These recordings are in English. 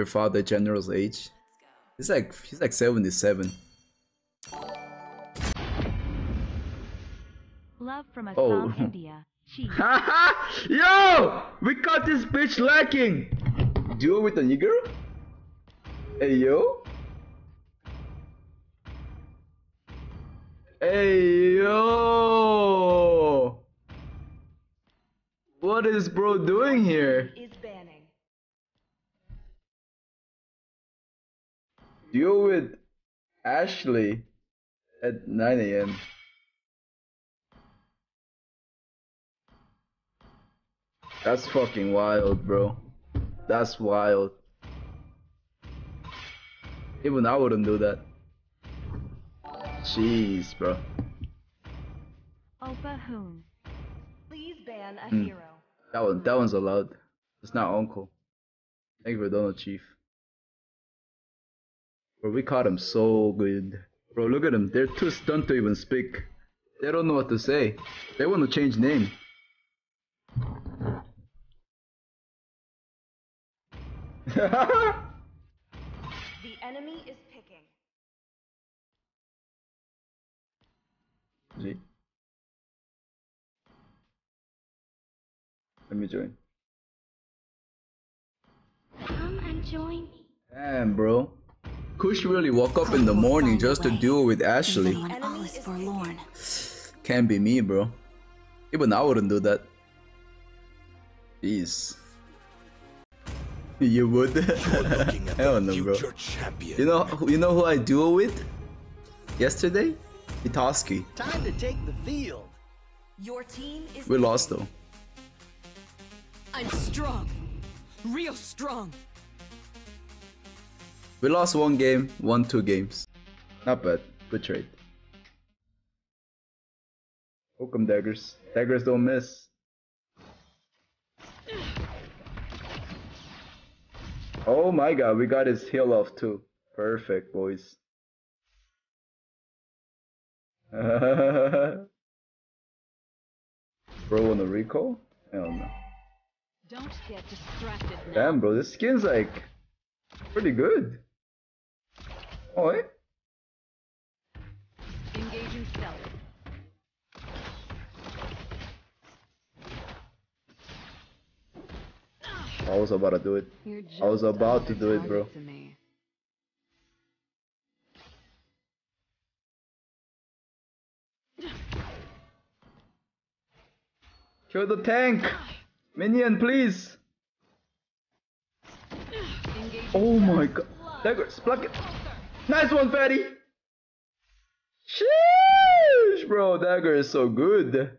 your father general's age? He's like he's like 77. Love from Oh. Assam, India. Cheese. Yo! We caught this bitch lacking! Duo with the nigger? Hey yo? Hey yo! What is bro doing here? Is banning. Duo with Ashley at 9 a.m. That's fucking wild, bro. That's wild. Even I wouldn't do that. Jeez, bro. Opa Hoon. Please ban a Hmm. hero. That one, that one's allowed. It's not uncle. Thank you for Donald Chief. Bro, we caught him so good. Bro, look at them. They're too stunned to even speak. They don't know what to say. They want to change name. The enemy is picking. G. Let me join. Come and join me. Damn, bro. Kush really woke up in the morning just to duel with Ashley. Even when all is forlorn. Can't be me, bro. Even I wouldn't do that. Jeez. You would? Looking at Hell the no, bro. future champion. You know, you know who I duel with? Yesterday? Itoski. Time to take the field. Your team is. We lost though. I'm strong. Real strong. We lost one game, won two games. Not bad. Good trade. Welcome, daggers. Daggers don't miss. Oh my god, we got his heal off too. Perfect, boys. Bro, on the recall? Hell no. Don't get distracted now. Damn, bro, this skin's like pretty good. Eh? Engaging stealth. I was about to do it. I was about to do it, bro. target to me. Kill the tank! Minion, please! Oh my god. Daggers, pluck it! Nice one, fatty! Sheesh, bro, Dagger is so good.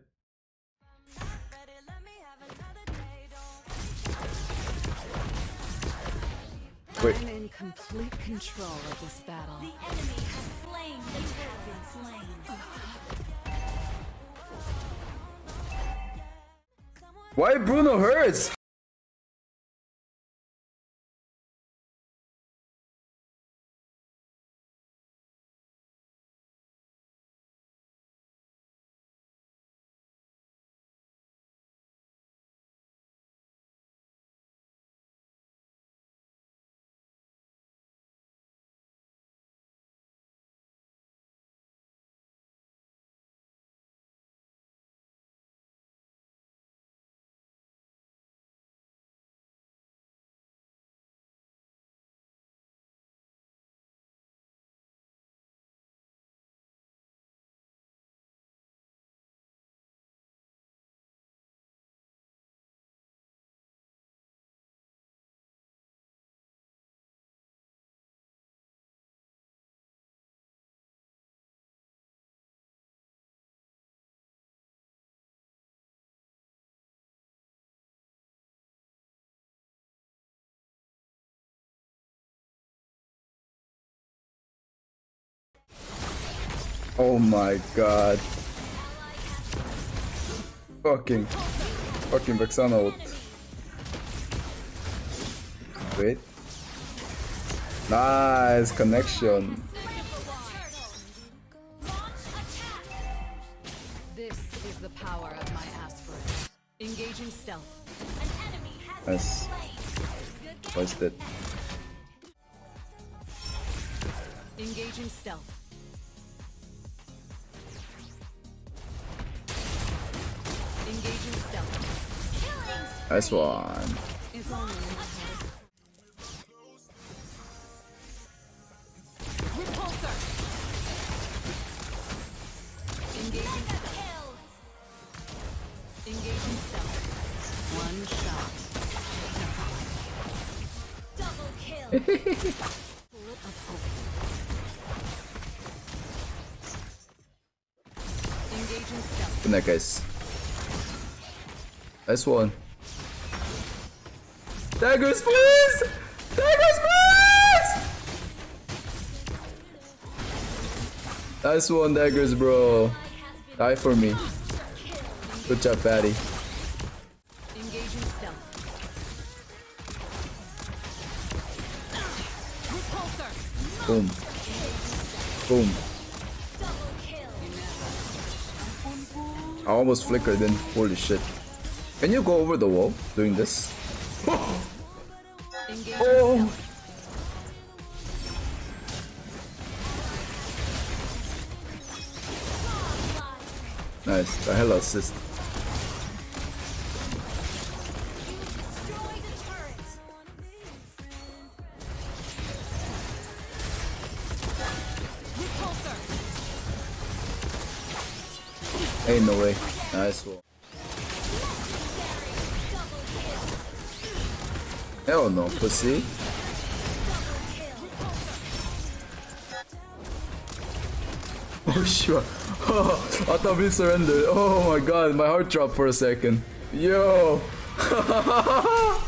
Wait. I'm in complete control of this battle. The enemy has slain the turret slain. Why Bruno hurts? Oh my god. Fucking. Fucking Vexana ult. Wait. Nice connection. This is the power of my aspirant. Engaging stealth. An enemy has Nice. been slain. Good game. Wasted. Engaging stealth. Stealth. Good night, guys. Nice one. Daggers, please! Daggers, please! Nice one, daggers, bro. Die for me. Good job, fatty. Boom. Boom. I almost flickered then. Holy shit. Can you go over the wall doing this? Oh! Nice. The hell assist. Destroy the turret. Ain't no way. Nice one. Hell no, pussy. Oh sure. Oh, I thought we surrendered. Oh my god, my heart dropped for a second. Yo.